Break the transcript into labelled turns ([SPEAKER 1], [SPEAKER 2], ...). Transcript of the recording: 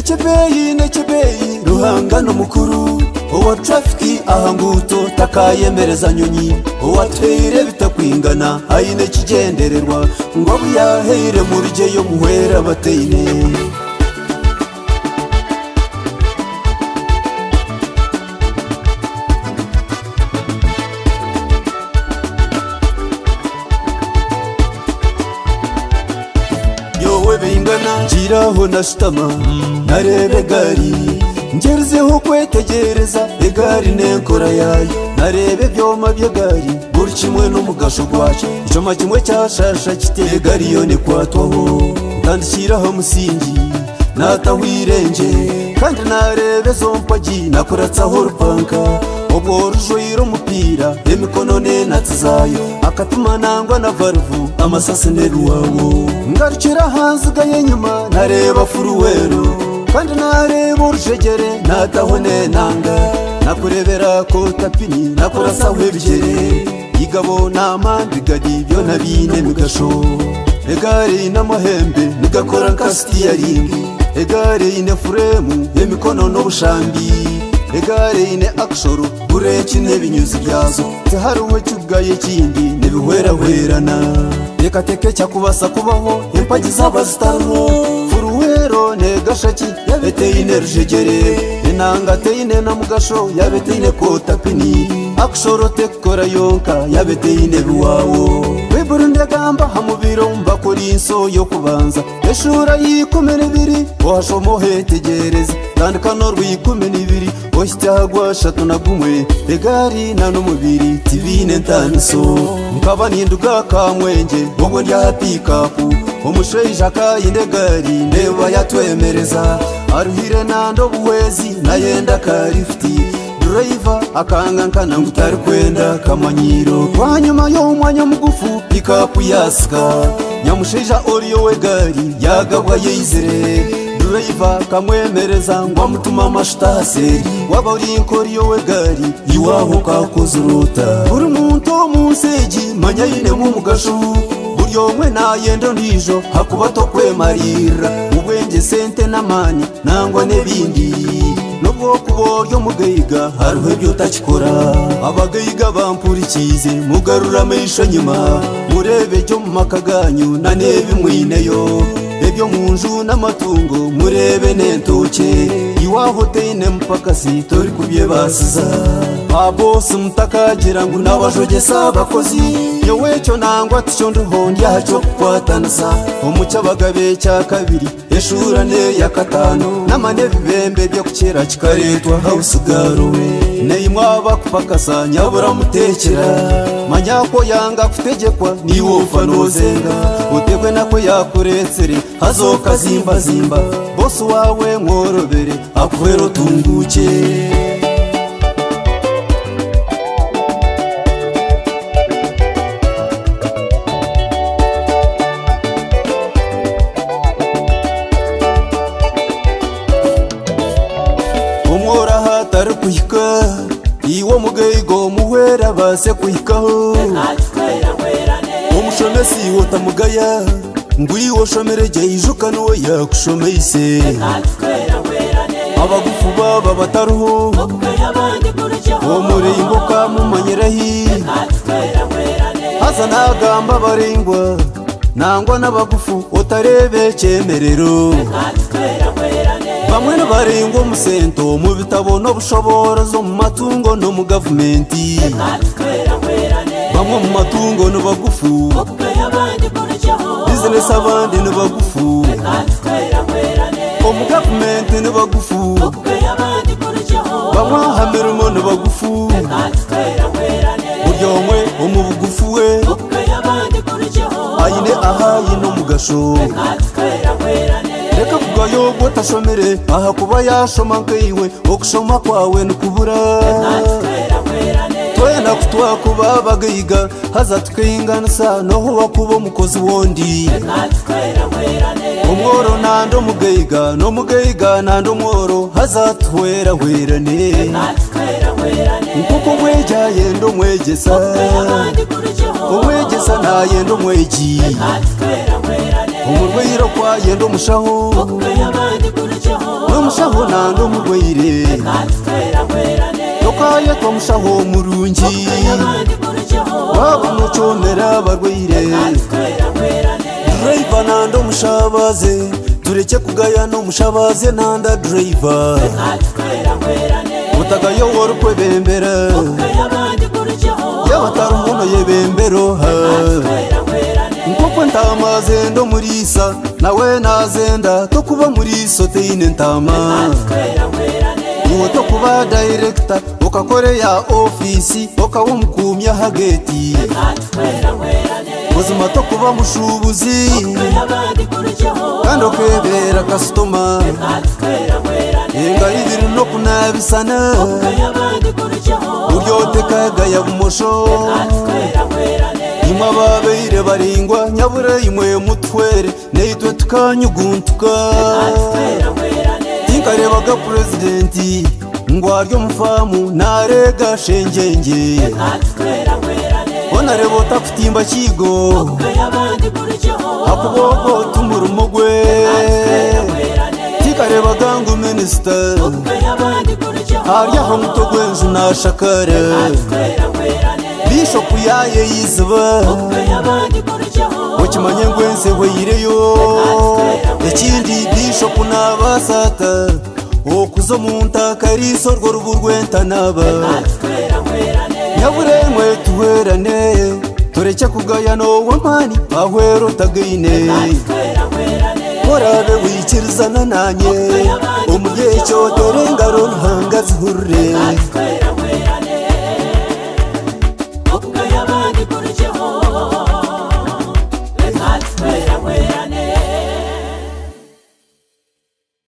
[SPEAKER 1] nekebeyi nekebeyi ruhangano mukuru uwa trafiki ahanguto takayemereza nyonyi uwa tweyire bitakwingana ayine kigendererwa ngo buyaheire mu rugeyo muhera bateyine nawe bingana njiraho nashitama narera egari ngezeho kwetegereza egari n'enkora yayo nareba ibyoma by'egari buri kimwe n'umugasho gwaco icoma kimwe cyashasha kite egari yo nikwatwaho ntandikiraho musingi natahwirenge kandi narebe zompagi nakoratsaho rupanka ubwo worujo umupira emikono n'enatsi zayo akatuma nangwa na varuvu amasasi neru wawo ngarukira hanzigaye nyuma ntareba furuwero kandi nareba urujegere nataho nenanga nakurebera ko tapini nakorasaho ebigere igabo n'amambigadi byo nabinemegasho egare n'amahembe nigakora nka sitiyaringi egare y'inefuremu emikono n'ubushambi egareyi ne akushoro bureki n'ebinyuzi byazo teharuho ekibugayo ekindi nibihweraherana reka teke kyakubasa kubaho empagi zaba zitaruho furuhwero negashaki yabeteine rujegere enanga teine na mugasho yabeteine kotapini akushoro tekukora yonka yabeteine biwawo weburu ndegamba ha mubiro mbakora inso yokubanza eshura yikumi nibiri ohashomohetegereza tandikano rwikumi cyangwa eshatu na gumwe regari nta n'umubiri tibine ntanso nkaba ninduka kamwenge wowe rya pikapu umushweje akayinde gari ndeba yatwemereza aruhire nando buwezi nayenda karifuti dureyiva akanga nkana ngo utari kwenda kamanyiro kwa nyuma y'umwanya mugufu pikapu yasika nyamushweje oriyo we gari yagabwa yizere uraiva kamwemereza ngo amutuma amashutaseri waba uri inkori yo wegari iwaho kakoze urota buri muntu wo munsegi manya yine nk'umugasho buri omwe nayenda ndijo hakuba to kwemarira ubwenge sente n'amani nangwa n'ibindi nubwo kubo ryo mugayiga hariho ibyo utakikora abagayiga bampurikize mugarura amaisho nyuma murebe ibyo mu makaganyu na nebimwineyo ebyo mu nju n'amatungo murebe n'entoke iwahoteine mupakasi tori kubye basiza abose mutakagira ngo nabajogesa abakozi yewe cyo nangwa tucyo nduhondyacyo kwatanasa umucyabagabe cya kabiri eshurane ya katanu n'amane bibembe byo ku kera kikaretwa hawusigaruwe neyimwaba kupakasanya buramutekera manyako yanga kutegekwa niwo fanozenga utegwe nako yakuretsere hazokazimbazimba bose wawe mworobere akuhera utunguke kuhika iwo mugeigo muhwera base kuhikaho omushomesi ihota mugaya ngwiwo shomereje ijuka nuwo yakushomeise abagufu baba bataruho mu kamumanyirahi haza nagamba abarengwa nangwa n'abagufu otarebe cemerero bamwe nibarengwa omusente omu bitabo n'obushoborozi omu matungo n'omu gavumenti bamwe omu matungo nibagufu bizinesi abandi nibagufu omu gavumenti nibagufu bamwe aha mirimo nibagufu buri omwe omu bugufu we aine ahayi n'omugasho ntabwo yuko utasomere aha kuba yashoma nk'iwe ugusoma kwawe ntukubura twena kutwakuba bagiga haza tukingana noho wakuba umukozi wundi umworo nandi umugiga n'umugiga nandi umworo haza twera werane kuko umwegi ayenda umwegesa umwegesa ntayenda umwegi omurwaire okwayenda omushaho nomushaho nanga omurwaire tokayeka omushaho omurungi waba nokyonera abarwaire driva nanda omushabaze tureke kugayana omushabaze nanda driva otagayo worikwebembera yabatarumuno yebembero kwe ntama zenda murisa nawe nazenda tokuba muri soteine ntama iwe tokuba dairekta okakoreya ofisi okawa omukumya hageti buzima tokuba mushubuzi kandi okebera kasitoma engai biri nokunabisana buryotekagaya bumosho nyuma babeire baringwa nyabure imwe mutwere neitwe tukanyuguntuka tinkarebaga purezidenti ngo aryo mufamu narega shengenge bonarebota kutimba kigo akubogo tumurumo gwe tikarebaga ngu minisita aryaho muto gwenju nashakara yaye yiziba okimanye ngu ensehweyireyo ekindi bishopu nabasata okuza omuntu akariiso rwo rubu rwentanaba nyaburengwe tuhwerane toreke kugayana owo amaani ahwera otagaine orabe wikirizana nanye omuri ekyotere engaro ruhanga zihurire